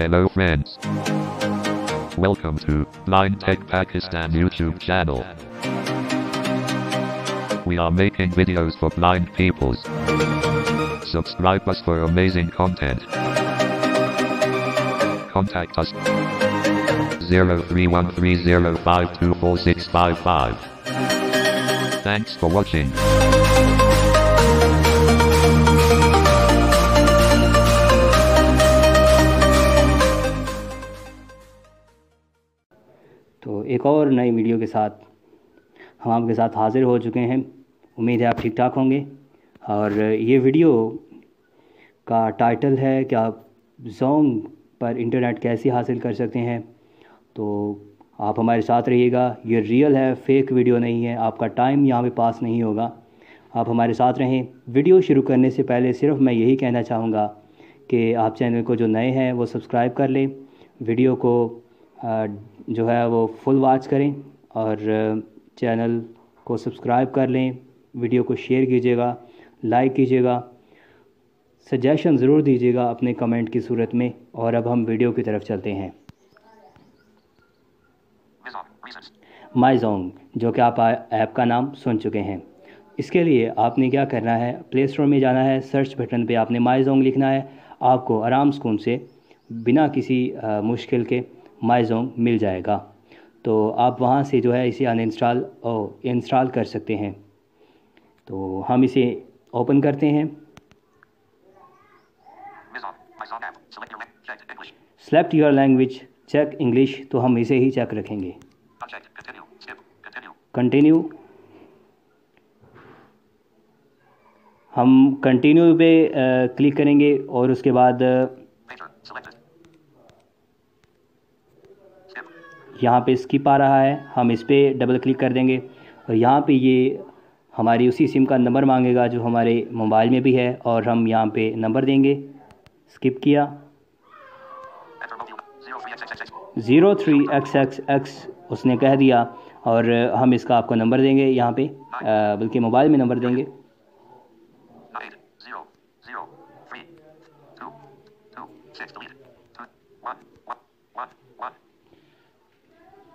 Hello friends. Welcome to Blind Tech Pakistan YouTube channel. We are making videos for blind peoples. Subscribe us for amazing content. Contact us 031305246555. Thanks for watching. तो एक और नई video के साथ हम आपके साथ हाज़िर हो चुके हैं। उम्मीद है आप ठीक ठाक होंगे। और ये वीडियो का टाइटल है कि आप जोंग पर इंटरनेट कैसे हासिल कर सकते हैं। तो आप हमारे साथ रहिएगा। ये रियल है फेक वीडियो नहीं है। आपका टाइम यहाँ पे पास नहीं होगा। आप हमारे साथ रहें। वीडियो शुरू करने से पहले सिर्फ़ मैं यही कहना चाहूँगा कि आप चैनल को जो नए हैं, वो सब्सक्राइब कर लें। वीडियो को जो है वो फुल वॉच करें और चैनल को सब्सक्राइब कर लें वीडियो को शेयर कीजिएगा लाइक कीजिएगा सजेशन ज़रूर दीजिएगा अपने कमेंट की सूरत में और अब हम वीडियो की तरफ़ चलते हैं। माई जोंग जो कि आप ऐप का नाम सुन चुके हैं। इसके लिए आपने क्या करना है? प्ले स्टोर में जाना है सर्च बटन पे आपने माई जोंग लिखना है। आपको आराम सुकून से बिना किसी आ, मुश्किल के माई जोंग मिल जाएगा। तो आप वहाँ से जो है इसे अनइंस्टॉल और इंस्टॉल कर सकते हैं। तो हम इसे ओपन करते हैं। Select your language check English तो हम इसे ही चेक रखेंगे। कंटिन्यू हम कंटिन्यू पे क्लिक करेंगे और उसके बाद यहाँ पे स्किप आ रहा है, हम इस पर डबल क्लिक कर देंगे। और यहाँ पे ये हमारी उसी सिम का नंबर मांगेगा जो हमारे मोबाइल में भी है और हम यहाँ पे नंबर देंगे। स्किप किया। Zero three X X X उसने कह दिया और हम इसका आपको नंबर देंगे यहाँ पे बल्कि मोबाइल में नंबर देंगे।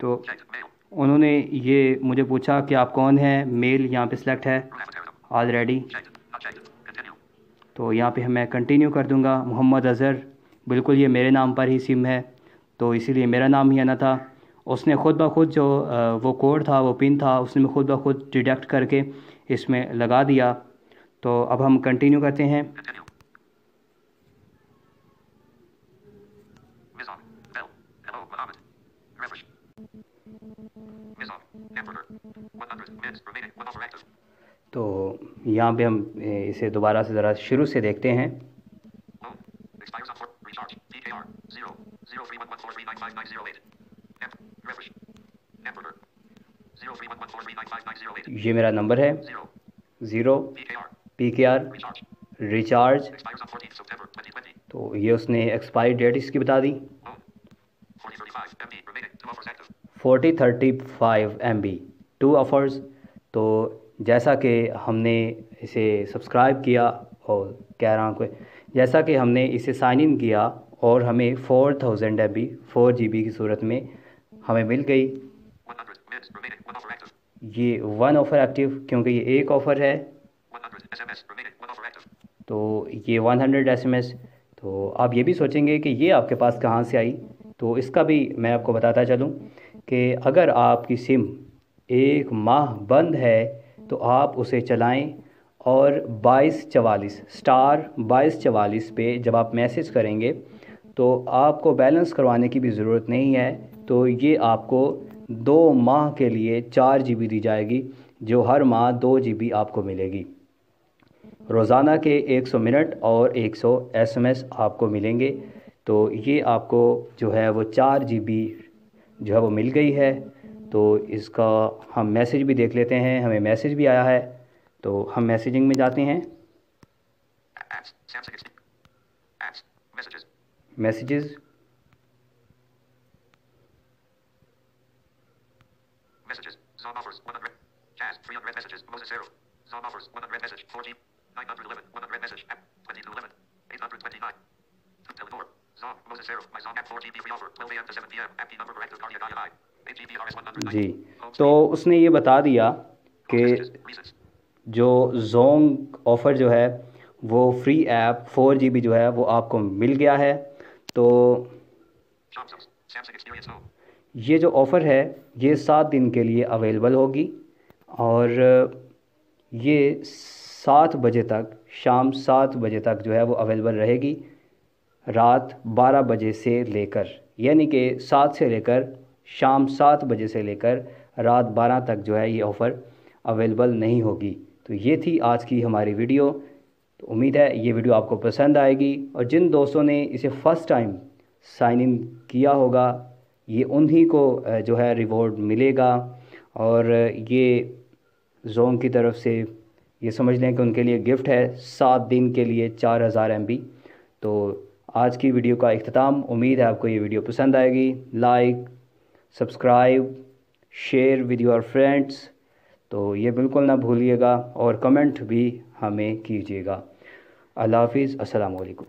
तो उन्होंने ये मुझे पूछा कि आप कौन हैं? मेल यहाँ पे सिलेक्ट है। ऑलरेडी तो यहाँ पे मैं कंटिन्यू कर दूँगा। मोहम्मद अज़हर, बिल्कुल ये मेरे नाम पर ही सिम है। तो इसीलिए मेरा नाम ही आना था उसने ख़ुद ब खुद जो वो कोड था, वो पिन था, उसने खुद ब खुद डिटेक्ट करके इसमें लगा दिया। तो अब हम कंटिन्यू करते हैं। यहाँ पे हम इसे दोबारा से ज़रा शुरू से देखते हैं। ये मेरा नंबर है। Zero, P K R, recharge. तो ये उसने एक्सपायरी डेट इसकी बता दी। Forty thirty five M B. Two offers तो जैसा कि हमने इसे सब्सक्राइब किया और कह रहा हूँ जैसा कि हमने इसे साइन इन किया और हमें four thousand M B four G B की सूरत में हमें मिल गई। ये वन ऑफ़र एक्टिव क्योंकि ये एक ऑफ़र है। तो ये one hundred S M S तो आप ये भी सोचेंगे कि ये आपके पास कहाँ से आई? तो इसका भी मैं आपको बताता चलूँ कि अगर आपकी सिम एक माह बंद है तो आप उसे चलाएँ और बाईस चवालीस स्टार बाईस चवालीस पे जब आप मैसेज करेंगे तो आपको बैलेंस करवाने की भी ज़रूरत नहीं है। तो ये आपको दो माह के लिए चार जीबी दी जाएगी, जो हर माह दो जीबी आपको मिलेगी। रोज़ाना के 100 मिनट और 100 एसएमएस आपको मिलेंगे। तो ये आपको जो है वो चार जीबी जो है वो मिल गई है। तो इसका हम मैसेज भी देख लेते हैं हमें मैसेज भी आया है तो हम मैसेजिंग में जाते हैं messages. Zone offers 100. Jazz 300 messages. Moses Zero. Zone offers 100 message. 4G 911 100 message. App 2211 829. Telenor. Zone Moses Zero. My Zone app 4GB free offer 12 AM to 7 PM. App number correct for active cardiac INI. जी तो उसने ये बता दिया कि जो Jong offer जो है वो free app four G B जो है वो आपको मिल गया है। तो ये जो ऑफ़र है ये सात दिन के लिए अवेलेबल होगी। और ये सात बजे तक शाम सात बजे तक जो है वो अवेलेबल रहेगी। रात बारह बजे से लेकर यानी कि सात से लेकर शाम सात बजे से लेकर रात बारह तक जो है ये ऑफ़र अवेलेबल नहीं होगी। तो ये थी आज की हमारी वीडियो। तो उम्मीद है ये वीडियो आपको पसंद आएगी और जिन दोस्तों ने इसे फ़र्स्ट टाइम साइन इन किया होगा, ये उन्हीं को जो है रिवॉर्ड मिलेगा। और ये जोन की तरफ़ से ये समझ लें कि उनके लिए गिफ्ट है सात दिन के लिए चार हज़ार एम तो आज की वीडियो का अख्ताम उम्मीद है आपको ये वीडियो पसंद आएगी। Like subscribe, share with your friends. तो ये बिल्कुल ना भूलिएगा और कमेंट भी हमें कीजिएगा। अल्लाह हाफिज़ अस्सलाम वालेकुम